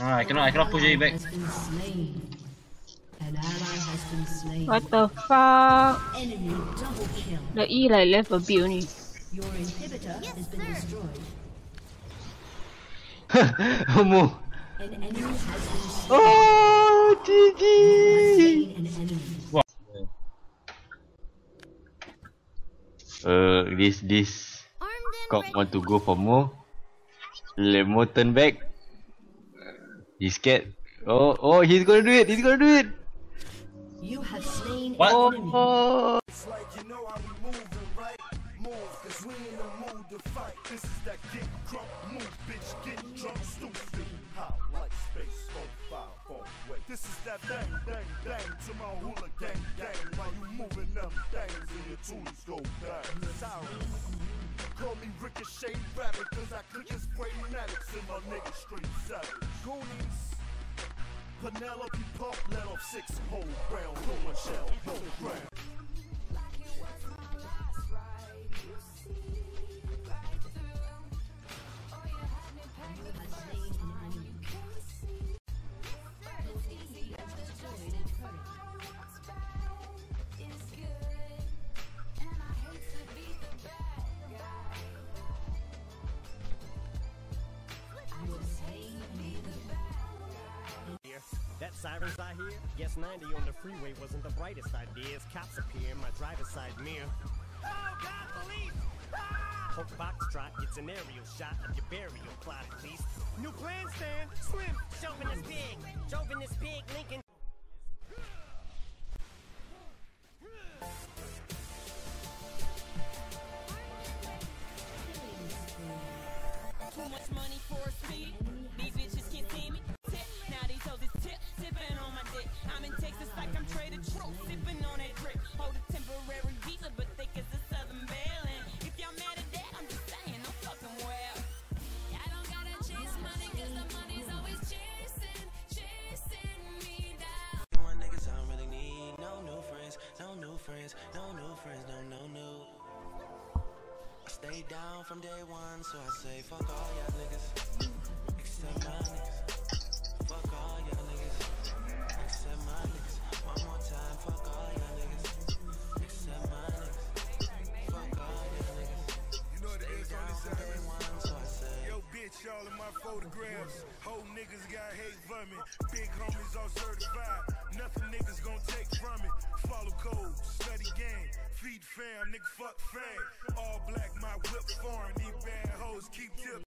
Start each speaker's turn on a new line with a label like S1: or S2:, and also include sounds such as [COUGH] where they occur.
S1: Ah, I cannot, I cannot push it back.
S2: What the fuck?
S3: Enemy double kill.
S2: The E like left a bit only.
S3: Your inhibitor has been destroyed. [LAUGHS]
S4: Homo.
S3: An enemy has been slain.
S4: Oh, GG.
S3: Enemy.
S4: Uh, this this. Kok want to go for more? Let Mo turn back. He's scared. Oh, oh, he's gonna do it. He's gonna do it.
S3: You have slain
S1: What?
S3: an oh. enemy.
S4: Oh.
S5: It's like you know how we moving, right? Move, cause we in the mood to fight. This is that get drunk move, bitch. Get drunk, stupid. How like space, four, five, four, wait. This is that bang, bang, bang to my hula gang, gang. While you moving them things and your tools go bang. Sirens. Me Ricochet Rabbit, cause I click and spray Maddox and my nigga straight savage. Goonies. Penelope Pump let off six whole round, no one shall hold ground.
S6: Here. That sirens I hear? Guess 90 on the freeway wasn't the brightest idea. As cops appear in my driver's side mirror. Oh God, police! Ah! Hope Foxtrot gets an aerial shot of your burial plot at least. New plan stand, slim, chauvinist pig, chauvinist pig, Lincoln.
S7: Stay down from day one, so I say fuck all y'all niggas, y'all
S5: in my photographs. Whole niggas got hate for me. Big homies all certified. Nothing niggas gon' take from it. Follow code, study game. Feed fam, nigga fuck fam. All black, my whip foreign. These bad hoes keep tipping.